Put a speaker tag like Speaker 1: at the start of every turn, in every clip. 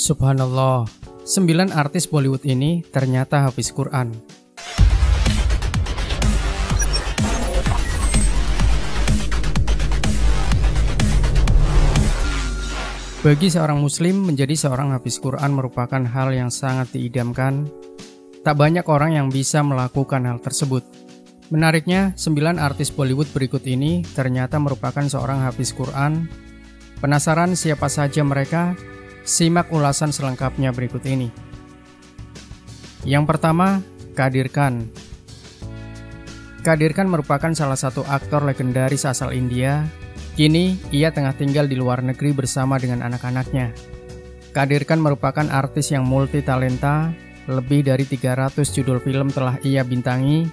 Speaker 1: Subhanallah, sembilan artis Bollywood ini ternyata habis Quran. Bagi seorang muslim, menjadi seorang habis Quran merupakan hal yang sangat diidamkan. Tak banyak orang yang bisa melakukan hal tersebut. Menariknya, sembilan artis Bollywood berikut ini ternyata merupakan seorang habis Quran. Penasaran siapa saja mereka? Simak ulasan selengkapnya berikut ini. Yang pertama, Kadir Khan. Kadir Khan merupakan salah satu aktor legendaris asal India Kini, ia tengah tinggal di luar negeri bersama dengan anak-anaknya. Kadir Khan merupakan artis yang multi talenta, lebih dari 300 judul film telah ia bintangi.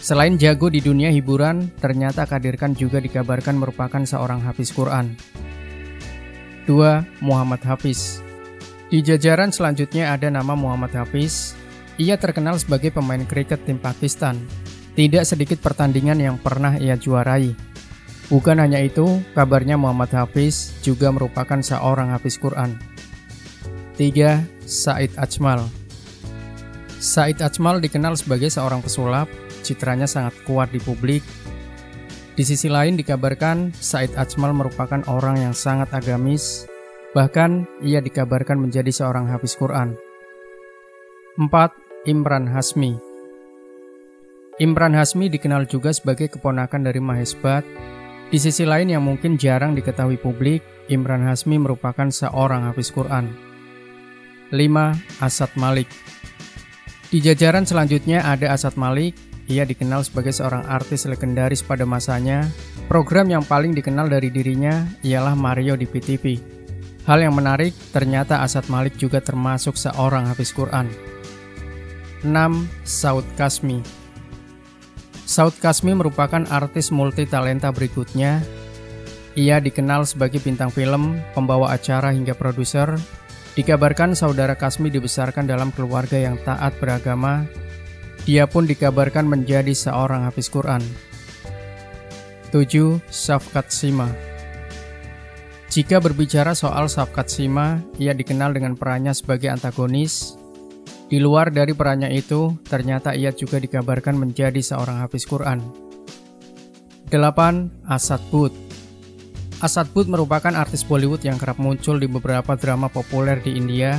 Speaker 1: Selain jago di dunia hiburan, ternyata Kadir Khan juga dikabarkan merupakan seorang hafiz Quran. 2. Muhammad Hafiz Di jajaran selanjutnya ada nama Muhammad Hafiz. Ia terkenal sebagai pemain kriket tim Pakistan. Tidak sedikit pertandingan yang pernah ia juarai. Bukan hanya itu, kabarnya Muhammad Hafiz juga merupakan seorang hafiz Quran. 3. Said Ajmal Said Ajmal dikenal sebagai seorang pesulap, citranya sangat kuat di publik. Di sisi lain dikabarkan Said Ajmal merupakan orang yang sangat agamis, bahkan ia dikabarkan menjadi seorang hafiz Quran. 4. Imran Hasmi Imran Hasmi dikenal juga sebagai keponakan dari Mahesbat di sisi lain yang mungkin jarang diketahui publik, Imran Hasmi merupakan seorang hafiz Quran. 5. Asad Malik Di jajaran selanjutnya ada Asad Malik, ia dikenal sebagai seorang artis legendaris pada masanya. Program yang paling dikenal dari dirinya ialah Mario di PTV. Hal yang menarik, ternyata Asad Malik juga termasuk seorang hafiz Quran. 6. Saud Kasmi Saud Kasmi merupakan artis multi talenta berikutnya. Ia dikenal sebagai bintang film, pembawa acara hingga produser. Dikabarkan saudara Kasmi dibesarkan dalam keluarga yang taat beragama. Dia pun dikabarkan menjadi seorang hafiz Quran. 7. Safkat Sima Jika berbicara soal Safkat Sima, ia dikenal dengan perannya sebagai antagonis, di luar dari perannya itu, ternyata ia juga dikabarkan menjadi seorang hafiz Quran. 8. Asad Bud Asad Bud merupakan artis Bollywood yang kerap muncul di beberapa drama populer di India.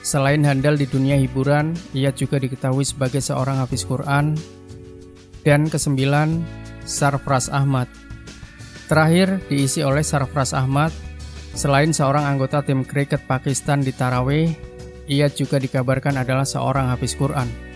Speaker 1: Selain handal di dunia hiburan, ia juga diketahui sebagai seorang hafiz Quran. Dan kesembilan, Sarfraz Ahmad. Terakhir diisi oleh Sarfraz Ahmad, selain seorang anggota tim kriket Pakistan di Taraweh, ia juga dikabarkan adalah seorang hafiz Quran.